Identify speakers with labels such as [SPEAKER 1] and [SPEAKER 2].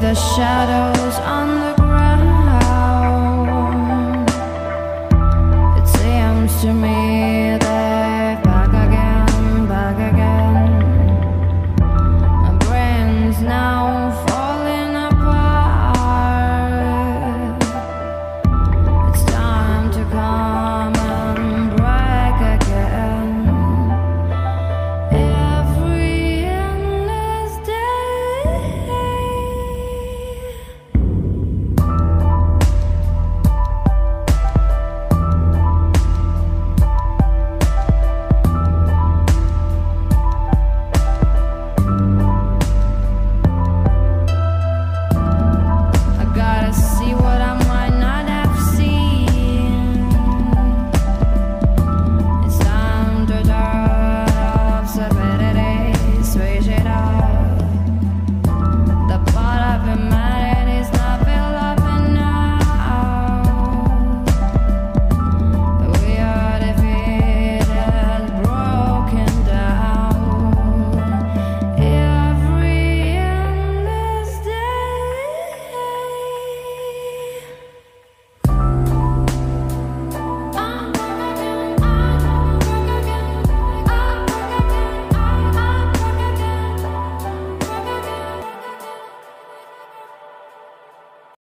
[SPEAKER 1] the shadows on the ground.